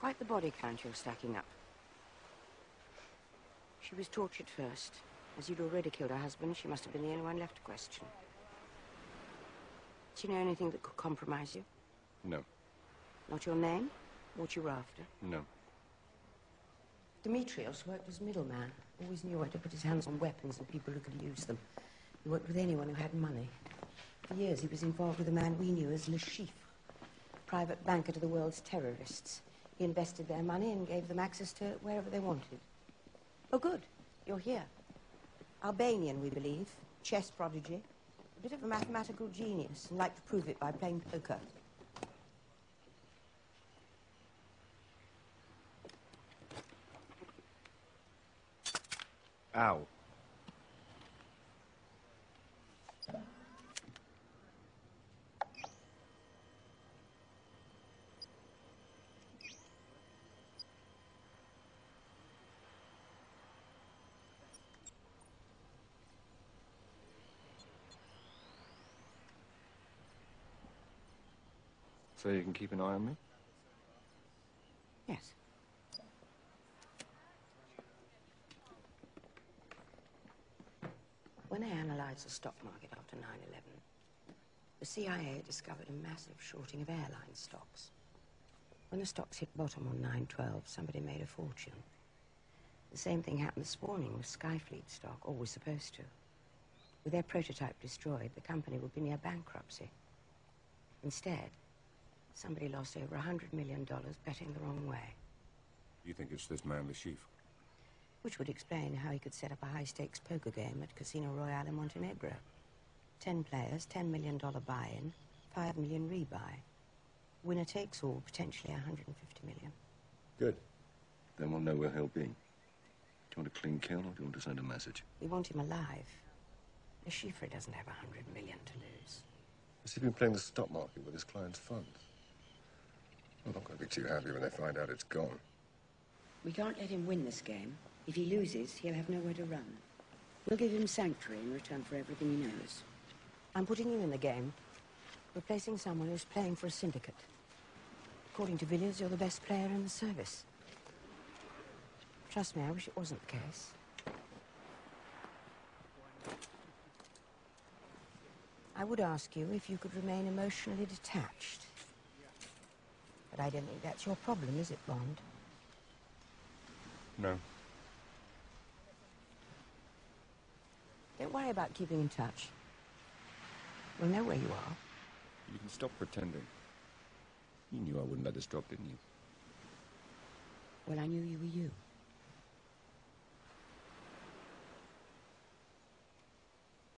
Quite the body count you're stacking up. She was tortured first. As you'd already killed her husband, she must have been the only one left to question. Do you know anything that could compromise you? No. Not your name? What you were after? No. Dimitrios worked as middleman. Always knew where to put his hands on weapons and people who could use them. He worked with anyone who had money. For years, he was involved with a man we knew as Le Chiffre, private banker to the world's terrorists. He invested their money and gave them access to it wherever they wanted. Oh, good. You're here. Albanian, we believe. Chess prodigy. A bit of a mathematical genius and like to prove it by playing poker. Ow. So you can keep an eye on me? Yes. When they analysed the stock market after 9 11, the CIA discovered a massive shorting of airline stocks. When the stocks hit bottom on 9 12, somebody made a fortune. The same thing happened this morning with Skyfleet stock, or was supposed to. With their prototype destroyed, the company would be near bankruptcy. Instead, somebody lost over a $100 million betting the wrong way. You think it's this man, Le Chiffre? Which would explain how he could set up a high-stakes poker game at Casino Royale in Montenegro. Ten players, $10 million buy-in, $5 million rebuy. Winner takes all, potentially 150 million. Good. Then we'll know where he'll be. Do you want a clean kill or do you want to send a message? We want him alive. Le Chiffre doesn't have a 100 million to lose. Has he been playing the stock market with his clients' funds? Well, I'm going to be too happy when they find out it's gone. We can't let him win this game. If he loses, he'll have nowhere to run. We'll give him sanctuary in return for everything he knows. I'm putting you in the game, replacing someone who's playing for a syndicate. According to Villiers, you're the best player in the service. Trust me, I wish it wasn't the case. I would ask you if you could remain emotionally detached. But I don't think that's your problem, is it, Bond? No. Don't worry about keeping in touch. We'll know where you are. You can stop pretending. You knew I wouldn't let this drop, didn't you? Well, I knew you were you.